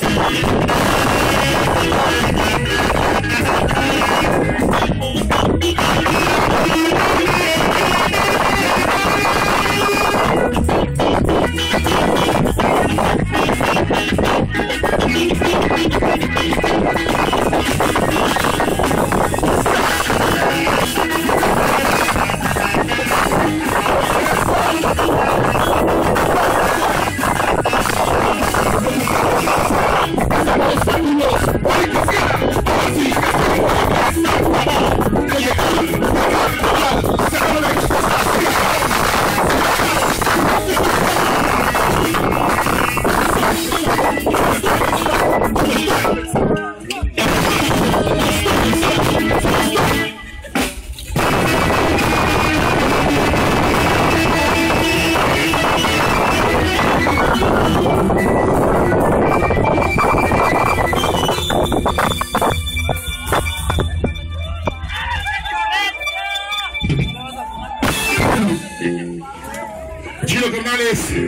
Thank you. Gino Canales.